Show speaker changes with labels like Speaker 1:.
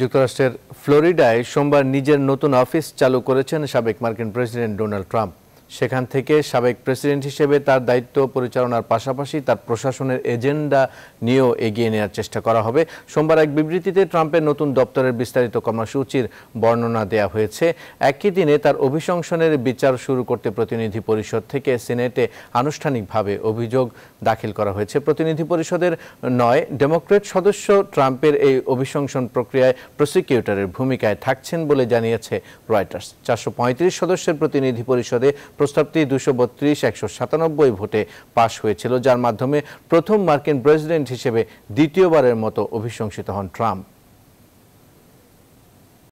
Speaker 1: যুক্তরাষ্ট্রের ফ্লোরিডায় সোমবার নিজের নতুন অফিস চালু করেছেন সাবেক মার্কিন প্রেসিডেন্ট ডোনাল্ড ট্রাম্প। সেখান থেকে সাবেক প্রেসিডেন্ট হিসেবে তার দায়িত্ব পরিচালনার পাশাপাশি তার প্রশাসনের এজেন্ডা নিয়েও এগিয়ে নেওয়ার চেষ্টা করা হবে। সোমবার এক বিবৃতিতে ট্রাম্পের নতুন দপ্তরের বিস্তারিত কর্মসূচির বর্ণনা দেওয়া হয়েছে। একই দিনে তার অভিশংসনের বিচার শুরু করতে প্রতিনিধি পরিষদ থেকে সিনেটে আনুষ্ঠানিকভাবে অভিযোগ দাখিল করা হয়েছে। প্রতিনিধি পরিষদের নয়, ডেমোক্রেট সদস্য ট্রাম্পের এই অভিশংসন প্রক্রিয়ায় প্রসিকিউটরের ভূমিকায় থাকছেন বলে জানিয়েছে রয়টার্স। চারশো পঁয়ত্রিশ সদস্যের প্রতিনিধি পরিষদে প্রস্তাবটি দুশো বত্রিশ, একশো সাতানব্বই ভোটে পাশ হয়েছিল, যার মাধ্যমে প্রথম মার্কিন প্রেসিডেন্ট হিসেবে দ্বিতীয়বারের মতো অভিশংসিত হন ট্রাম্প।